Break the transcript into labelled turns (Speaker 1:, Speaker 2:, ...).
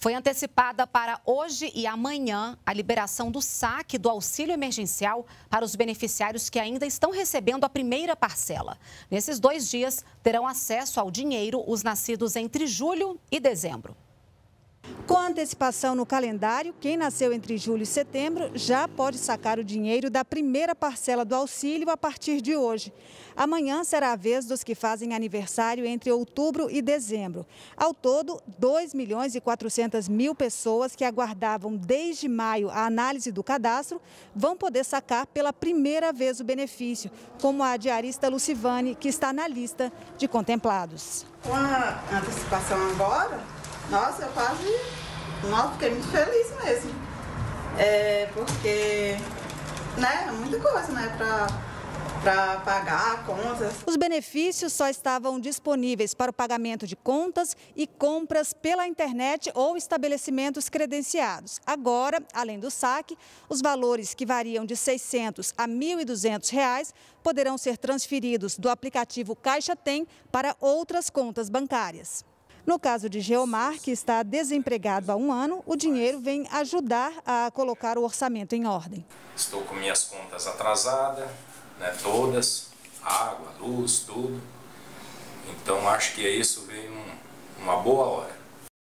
Speaker 1: Foi antecipada para hoje e amanhã a liberação do saque do auxílio emergencial para os beneficiários que ainda estão recebendo a primeira parcela. Nesses dois dias, terão acesso ao dinheiro os nascidos entre julho e dezembro.
Speaker 2: Com antecipação no calendário, quem nasceu entre julho e setembro já pode sacar o dinheiro da primeira parcela do auxílio a partir de hoje. Amanhã será a vez dos que fazem aniversário entre outubro e dezembro. Ao todo, 2 milhões e 400 mil pessoas que aguardavam desde maio a análise do cadastro vão poder sacar pela primeira vez o benefício, como a diarista Lucivane, que está na lista de contemplados.
Speaker 3: Com a antecipação agora, nossa, eu quase. Nossa, fiquei muito feliz mesmo. É, porque, né, é muita coisa, né, pra para pagar contas.
Speaker 2: Os benefícios só estavam disponíveis para o pagamento de contas e compras pela internet ou estabelecimentos credenciados. Agora, além do saque, os valores que variam de R$ 600 a R$ 1.200 poderão ser transferidos do aplicativo Caixa Tem para outras contas bancárias. No caso de Geomar, que está desempregado há um ano, o dinheiro vem ajudar a colocar o orçamento em ordem.
Speaker 4: Estou com minhas contas atrasadas, né, todas, água, luz, tudo. Então acho que isso veio uma boa hora.